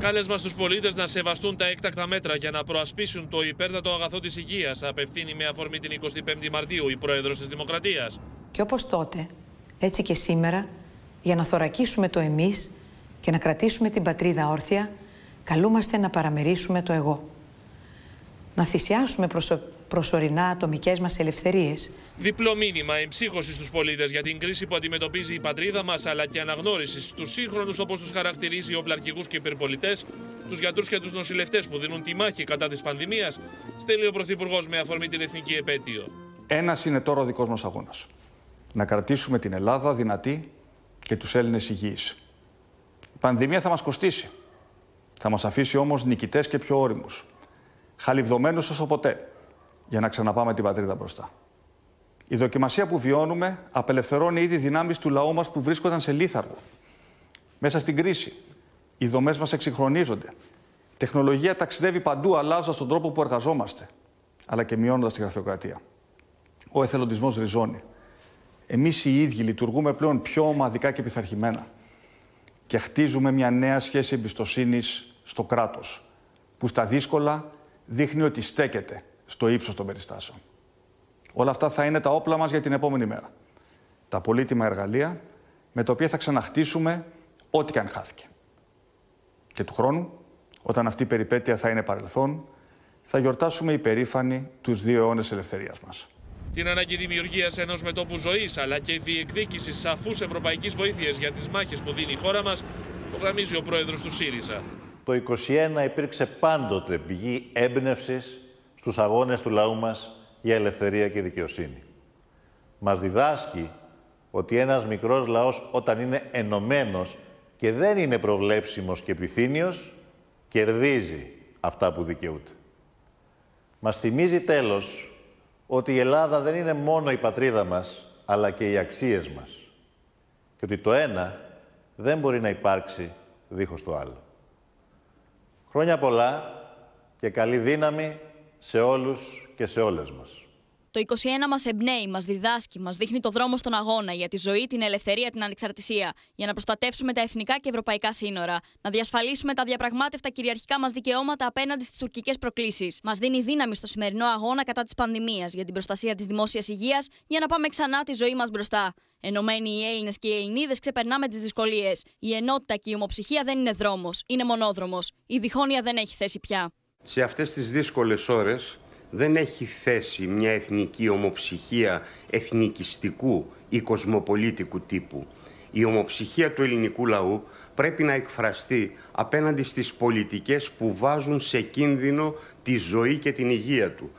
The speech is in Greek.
Κάλεσμα στους πολίτες να σεβαστούν τα έκτακτα μέτρα για να προασπίσουν το υπέρτατο αγαθό της υγείας, απευθύνει με αφορμή την 25η Μαρτίου η Πρόεδρος της Δημοκρατίας. Και όπως τότε, έτσι και σήμερα, για να θωρακίσουμε το εμείς και να κρατήσουμε την πατρίδα όρθια, καλούμαστε να παραμερίσουμε το εγώ. Να θυσιάσουμε προσω... προσωρινά ατομικές μας ελευθερίες. Διπλό μήνυμα εμψύχωσης στους πολίτες για την κρίση που αντιμετωπίζει η πατρίδα μας, αλλά και αναγνώρισης στους σύγχρονους, όπως τους χαρακτηρίζει ο πλαρχικού και υπερπολιτές, τους γιατρούς και τους νοσηλευτές που δίνουν τη μάχη κατά της πανδημίας, στέλνει ο Πρωθυπουργός με αφορμή την εθνική επέτειο. Ένας είναι τώρα ο δικός μας αγώνας. Να κρατήσουμε την Ελλάδα δυνατή και τους Έλληνες υγιείς. Η πανδημία θα μας κοστίσει. Θα μας αφήσει όμως νικητές και πιο όριμους. Χαλιβδομένους όσο ποτέ. Για να ξαναπάμε την πατρίδα μπροστά. Η δοκιμασία που βιώνουμε απελευθερώνει ήδη δυνάμεις του λαού μας που βρίσκονταν σε λίθαργο. Μέσα στην κρίση, οι δομές μας εξυγχρονίζονται. Η τεχνολογία ταξιδεύει παντού, αλλάζοντας τον τρόπο που εργαζόμαστε, αλλά και μειώνοντας τη γραφειοκρατία. Ο εθελοντισμός ριζώνει. Εμείς οι ίδιοι λειτουργούμε πλέον πιο ομαδικά και πειθαρχημένα. Και χτίζουμε μια νέα σχέση εμπιστοσύνης στο κράτος, που στα δύσκολα δείχνει ότι στέκεται στο ύψος των περιστάσεων. Όλα αυτά θα είναι τα όπλα μας για την επόμενη μέρα. Τα πολύτιμα εργαλεία με τα οποία θα ξαναχτίσουμε ό,τι και αν χάθηκε. Και του χρόνου, όταν αυτή η περιπέτεια θα είναι παρελθόν, θα γιορτάσουμε υπερήφανοι τους δύο αιώνες ελευθερίας μας. Την ανάγκη δημιουργίας ενός μετόπου ζωής αλλά και διεκδίκησης σαφούς ευρωπαϊκής βοήθειας για τις μάχες που δίνει η χώρα μας, το γραμμίζει ο πρόεδρος του ΣΥΡΙΖΑ. Το 2021 υπήρξε πάντοτε πηγή έμπνευσης στους αγώνες του λαού μας για ελευθερία και δικαιοσύνη. Μας διδάσκει ότι ένας μικρός λαός όταν είναι ενωμένος και δεν είναι προβλέψιμος και επιθύνιος, κερδίζει αυτά που δικαιούται. Μας θυμίζει τέλος ότι η Ελλάδα δεν είναι μόνο η πατρίδα μας, αλλά και οι αξίες μας. Και ότι το ένα δεν μπορεί να υπάρξει δίχως το άλλο. Χρόνια πολλά και καλή δύναμη σε όλους και σε όλες μας. Το 21 μας εμπνέει, μας διδάσκει, μας δείχνει το δρόμο στον αγώνα για τη ζωή, την ελευθερία, την ανεξαρτησία, για να προστατεύσουμε τα εθνικά και ευρωπαϊκά σύνορα, να διασφαλίσουμε τα διαπραγμάτευτα κυριαρχικά μας δικαιώματα απέναντι στις τουρκικές προκλήσεις. Μας δίνει δύναμη στο σημερινό αγώνα κατά της πανδημίας, για την προστασία της δημόσιας υγείας, για να πάμε ξανά τη ζωή μας μπροστά. Ενωμένοι οι Έλληνες και οι Ελληνίδες ξεπερνάμε τις δυσκολίες. Η ενότητα και η ομοψυχία δεν είναι δρόμος, είναι μονόδρομος. Η διχόνοια δεν έχει θέση πια. Σε αυτές τις δύσκολες ώρες δεν έχει θέση μια εθνική ομοψυχία εθνικιστικού ή κοσμοπολίτικου τύπου. Η ομοψυχία του ελληνικού λαού πρέπει να εκφραστεί απέναντι στις πολιτικές που βάζουν σε κίνδυνο τη ζωή και την υγεία του,